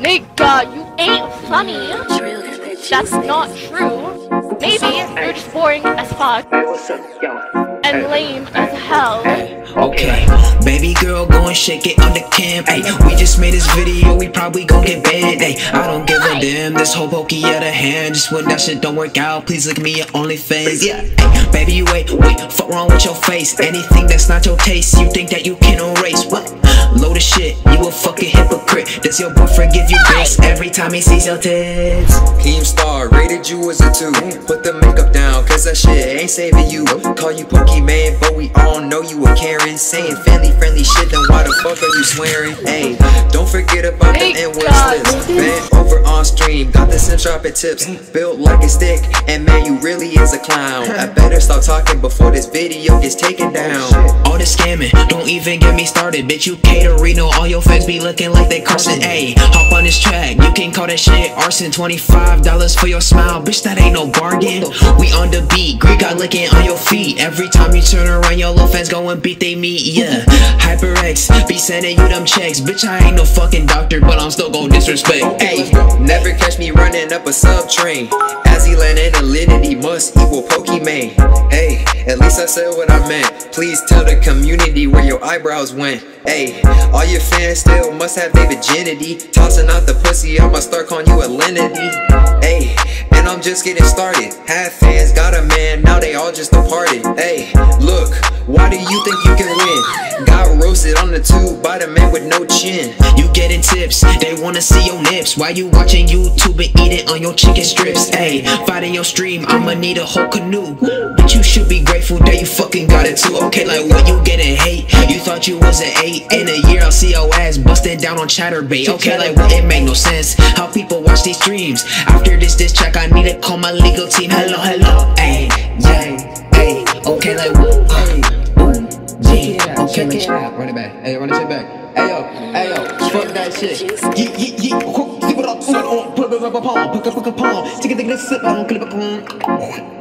Nigga, you ain't funny. That's not true. Maybe you're just boring as fuck and lame as hell. Okay, baby girl, go and shake it on the cam. Ay, we just made this video, we probably gon' get banned. Ay, I don't give a damn, this whole pokey out of hand. Just when that shit don't work out, please look at me at OnlyFans. Yeah, ay, baby, you wait, wait, fuck wrong with your face. Anything that's not your taste, you think that you can erase. What? Load of shit, you a fucking hypocrite. Does your boyfriend give you this every time he sees your tits? Keemstar rated you as a two. Put the makeup down, cause that shit ain't saving you. Call you Pokimane, but we all know you a Karen. Saying family friendly shit, then why the fuck are you swearing? Hey, don't forget about the N word slips. Bent over on stream, dropping tips. Built like a stick, and man, you really is a clown. I better stop talking before this video gets taken down. All this scamming, don't even get me started. Bitch, you Caterino, all your fans be looking like they Carson. Ayy, hop on this track, you can call that shit arson. $25 for your smile, bitch, that ain't no bargain. We on the beat, Greek got licking on your feet. Every time you turn around, your little fans go and beat they meat, yeah. HyperX, be sending you them checks. Bitch, I ain't no fucking doctor, but I'm still gon' disrespect. Ayy, Never catch me running up a sub train. Aziland and Alinity must equal Pokimane. Hey, at least I said what I meant. Please tell the community where your eyebrows went. Hey, all your fans still must have their virginity. Tossing out the pussy, I'ma start calling you Alinity. Hey, and I'm just getting started. Half fans got a man, now they all just departed. Hey, why do you think you can win? Got roasted on the tube by the man with no chin. you getting tips, they wanna see your nips. Why you watching YouTube and eating on your chicken strips? Ayy, fighting your stream, I'ma need a whole canoe. But you should be grateful that you fucking got it too. Okay, like when you getting hate, you thought you was an eight. In a year, I'll see your ass busting down on Chaturbate. Okay, like what? It make no sense how people watch these streams. After this, this track, I need to call my legal team. Hello, hello, ayy, yeah, ayy. Okay, like what? Ooh, yeah, okay, like back, run it back. Hey, run shit back. Hey yo, hey yo, fuck that shit. Yeet, yeet, yeet. See what up, put it on, put it on, it on, put it on, put it on, take it, take it, sip, I don't clip it,